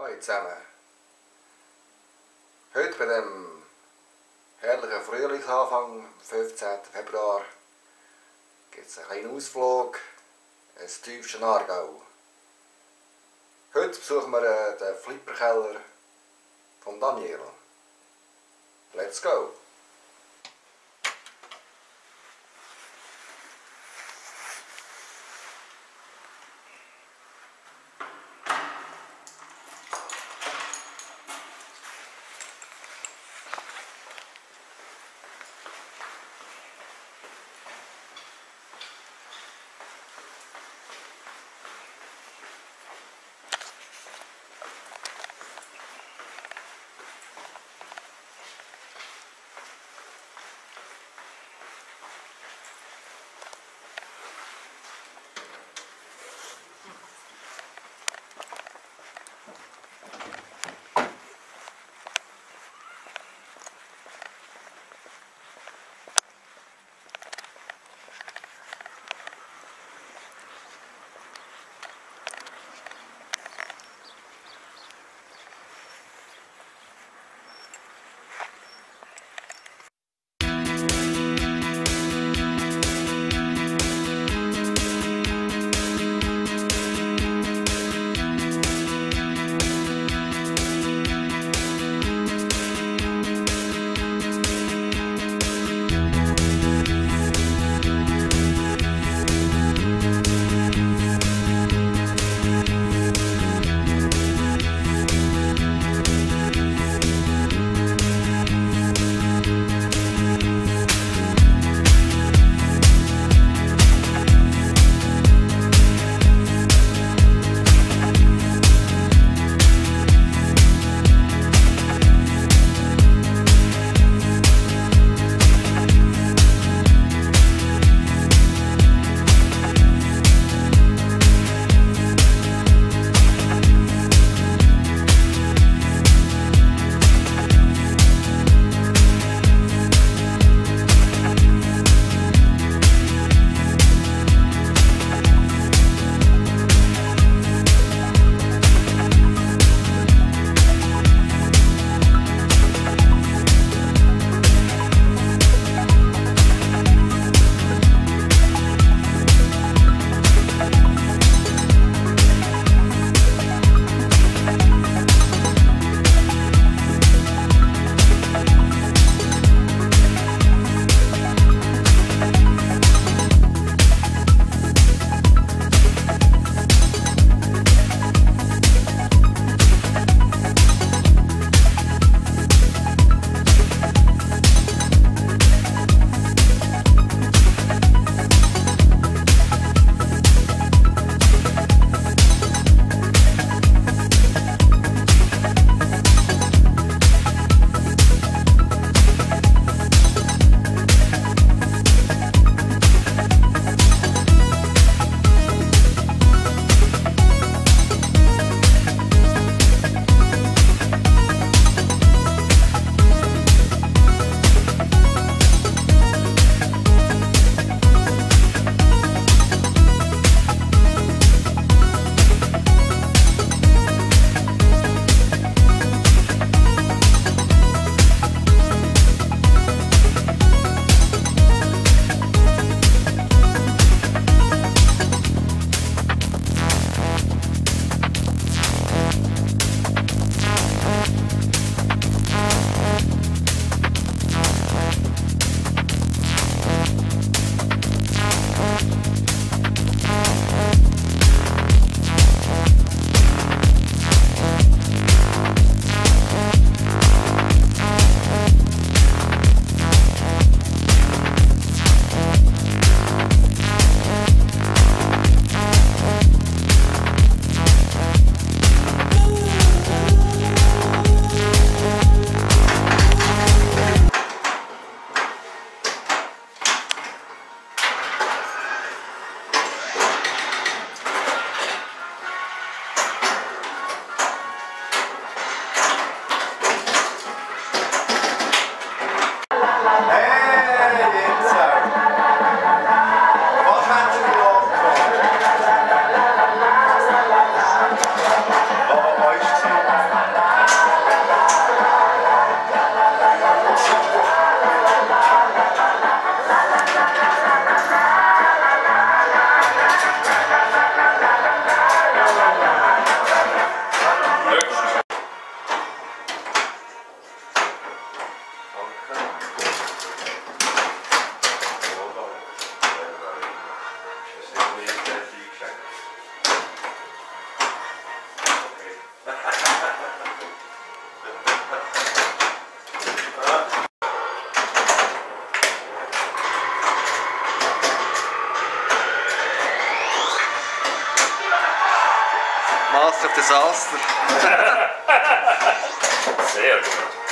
Hallo zusammen. Heute bei dem herrlichen Frühlingsanfang, 15. Februar, gibt es einen kleinen Ausflug ins tiefste Aargau. Heute besuchen wir äh, den Flipperkeller von Daniel. Let's go! Master of Disaster. Sehr gut.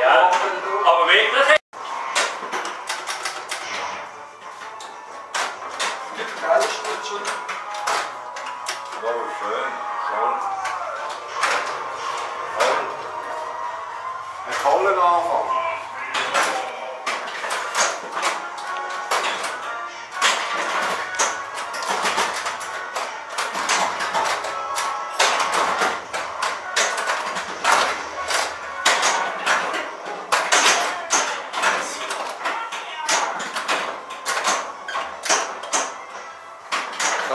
Ja, wirklich? Geil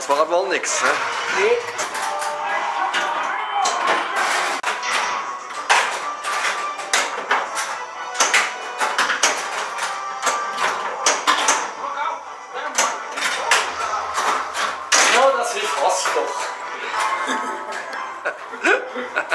Das war wohl nichts, ne? Nee. Ja, das ist fast doch.